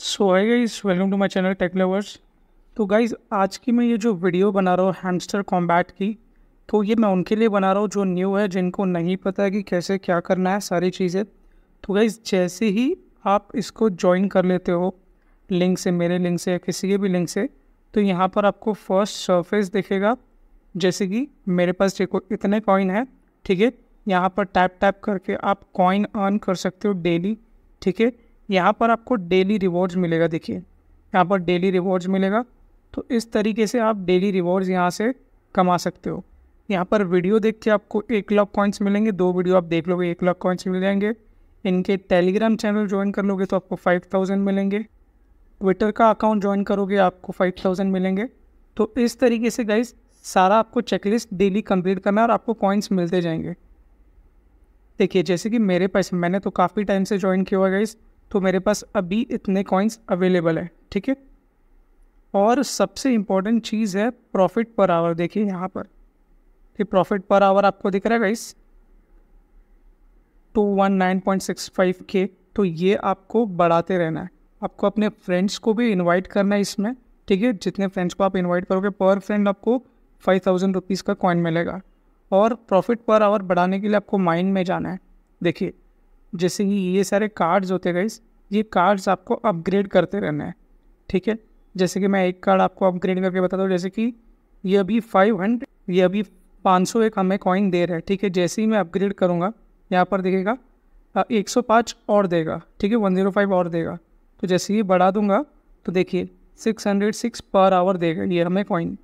सो है guys welcome to my channel tech lovers तो guys आज की मैं ये जो वीडियो बना रहा हूँ हैमस्टर कॉम्बैट की तो ये मैं उनके लिए बना रहा हूँ जो न्यू है, जिनको नहीं पता है कि कैसे क्या करना है, सारी चीज़ें। तो गाइज़ जैसे ही आप इसको ज्वाइन कर लेते हो लिंक से, मेरे लिंक से या किसी के भी लिंक से तो यहाँ पर आपको फ़र्स्ट सरफेस दिखेगा। जैसे कि मेरे पास देखो, इतने कॉइन है, ठीक है? यहाँ पर टैप टैप करके आप कॉइन अर्न कर सकते हो डेली ठीक है? यहाँ पर आपको डेली रिवॉर्ड्स मिलेगा, देखिए। यहाँ पर डेली रिवॉर्ड्स मिलेगा। तो इस तरीके से आप डेली रिवॉर्ड्स यहाँ से कमा सकते हो। यहाँ पर वीडियो देख के आपको एक लाख कॉइन्स मिलेंगे, दो वीडियो आप देख लोगे, एक लाख कॉइन्स मिल जाएँगे। इनके टेलीग्राम चैनल ज्वाइन कर लोगे तो आपको फाइव थाउज़ेंड मिलेंगे। ट्विटर का अकाउंट ज्वाइन करोगे, आपको फाइव थाउज़ेंड मिलेंगे। तो इस तरीके से गाइज़ सारा आपको चेकलिस्ट डेली कंप्लीट करना है और आपको कॉइन्स मिलते जाएँगे। देखिए, जैसे कि मेरे पास, मैंने तो काफ़ी टाइम से ज्वाइन किया हुआ गाइज़ तो मेरे पास अभी इतने कॉइन्स अवेलेबल है, ठीक है? और सबसे इम्पोर्टेंट चीज़ है प्रॉफिट पर आवर देखिए यहाँ पर। ये प्रॉफिट पर आवर आपको दिख रहा है guys two one nine point six five के तो ये आपको बढ़ाते रहना है। आपको अपने फ्रेंड्स को भी इनवाइट करना है इसमें, ठीक है? जितने फ्रेंड्स को आप इनवाइट करोगे पर फ्रेंड आपको फाइव थाउज़ेंड रुपीज़ का कॉइन मिलेगा। और प्रॉफिट पर आवर बढ़ाने के लिए आपको माइंड में जाना है। देखिए, जैसे कि ये सारे कार्ड्स होते गए ये कार्ड्स आपको अपग्रेड करते रहना है, ठीक है? जैसे कि मैं एक कार्ड आपको अपग्रेड करके बताता हूँ जैसे कि ये अभी फाइव हंड्रेड ये अभी पाँच सौ एक हमें कॉइन दे रहा है, ठीक है? जैसे ही मैं अपग्रेड करूँगा, यहाँ पर देखेगा एक सौ पाँच और देगा, ठीक है? वन ज़ीरो फाइव और देगा। तो जैसे ही बढ़ा दूँगा तो देखिए six hundred six per hour देगा ये हमें कॉइन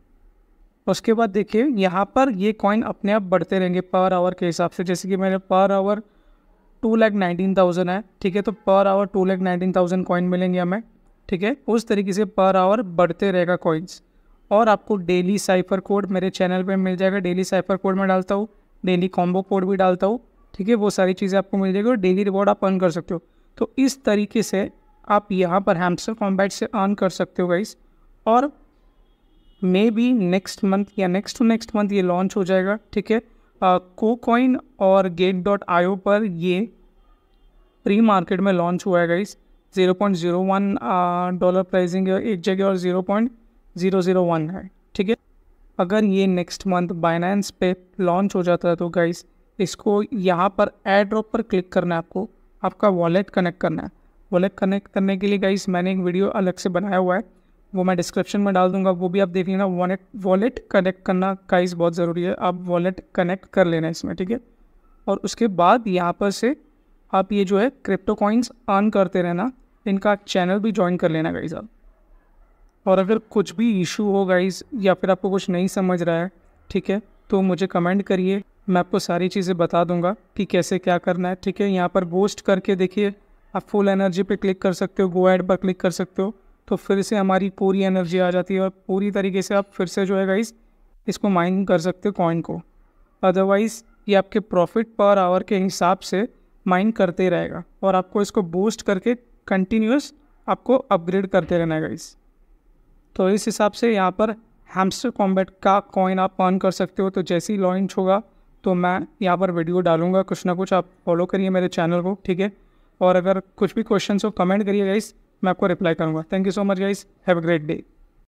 उसके बाद देखिए, यहाँ पर ये कॉइन अपने आप बढ़ते रहेंगे पर आवर के हिसाब से। जैसे कि मैंने per hour two lakh nineteen thousand है, ठीक है? तो per hour two lakh nineteen thousand coin मिलेंगे हमें, ठीक है? उस तरीके से पर आवर बढ़ते रहेगा कॉइन्स और आपको डेली साइफर कोड मेरे चैनल पे मिल जाएगा। डेली साइफर कोड में डालता हूँ डेली कॉम्बो कोड भी डालता हूँ, ठीक है? वो सारी चीज़ें आपको मिल जाएगी और डेली रिवॉर्ड आप अर्न कर सकते हो। तो इस तरीके से आप यहाँ पर हैमस्टर कॉम्बैट से अर्न कर सकते हो गाइस और मे बी नेक्स्ट मंथ या नेक्स्ट टू नेक्स्ट मंथ ये लॉन्च हो जाएगा, ठीक है? कोकॉइन और गेट डॉट आयो पर ये प्री मार्केट में लॉन्च हुआ है guys zero point zero one dollar pricing एक जगह और zero point zero zero one है, ठीक है? अगर ये नेक्स्ट मंथ बाइनेंस पे लॉन्च हो जाता है तो गाइस इसको यहाँ पर एड ड्रॉप पर क्लिक करना है आपको. आपका वॉलेट कनेक्ट करना है. वॉलेट कनेक्ट करने के लिए गाइस मैंने एक वीडियो अलग से बनाया हुआ है. वो मैं डिस्क्रिप्शन में डाल दूँगा. वो भी आप देख लेना. वॉलेट वॉलेट कनेक्ट करना गाइस बहुत ज़रूरी है. आप वॉलेट कनेक्ट कर लेना इसमें, ठीक है? और उसके बाद यहाँ पर से आप ये जो है क्रिप्टो कॉइन्स अर्न करते रहना। इनका चैनल भी ज्वाइन कर लेना गाइज़ आप। और अगर कुछ भी इशू हो गाइज़ या फिर आपको कुछ नहीं समझ रहा है, ठीक है तो मुझे कमेंट करिए। मैं आपको सारी चीज़ें बता दूँगा कि कैसे क्या करना है, ठीक है। यहाँ पर बोस्ट करके देखिए, आप फुल एनर्जी पे क्लिक कर सकते हो गो एड पर क्लिक कर सकते हो। तो फिर से हमारी पूरी एनर्जी आ जाती है और पूरी तरीके से आप फिर से जो है गाइज़ इसको माइन कर सकते हो कॉइन को। अदरवाइज़ ये आपके प्रॉफिट पर आवर के हिसाब से माइन करते रहेगा और आपको इसको बूस्ट करके कंटिन्यूस आपको अपग्रेड करते रहना है गाइज़ तो इस हिसाब से यहाँ पर हैमस्टर कॉम्बैट का कॉइन आप अर्न कर सकते हो। तो जैसे ही लॉन्च होगा तो मैं यहाँ पर वीडियो डालूँगा। कुछ ना कुछ आप फॉलो करिए मेरे चैनल को, ठीक है? और अगर कुछ भी क्वेश्चन हो कमेंट करिए गाइस मैं आपको रिप्लाई करूँगा। Thank you so much guys have a great day